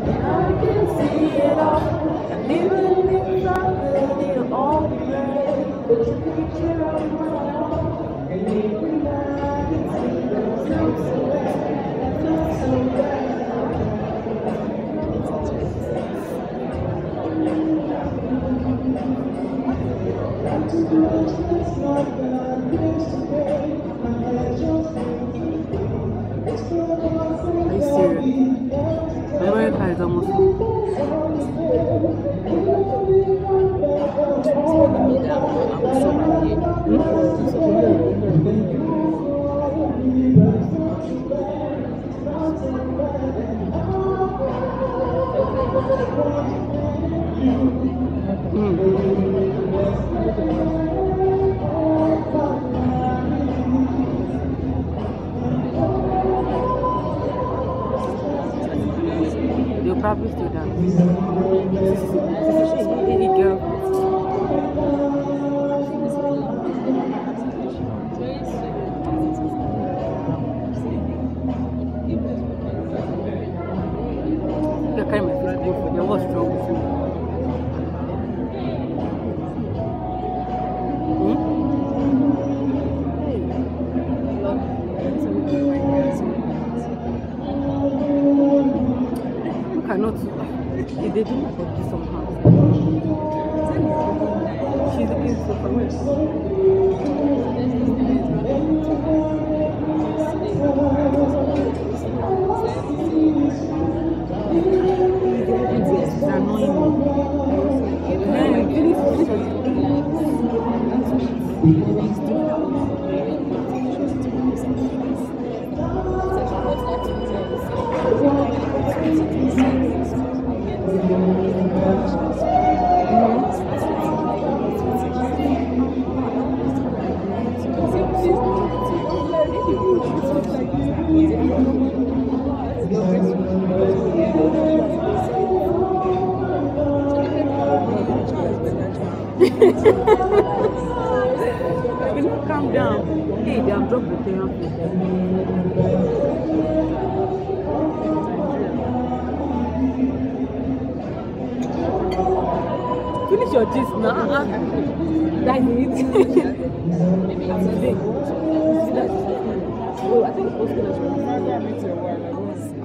It to see those things away, I could, it'll all be great. どもうん。Probably still dance. Hey, girl. You're carrying my food for you. What's wrong with you? You. If they do my body somehow. She's looking for for where? It's calm down. Hey, they have dropped the therapy. Finish your gist now. Uh-uh. That it. Today. See that? Oh, I think it's supposed to be.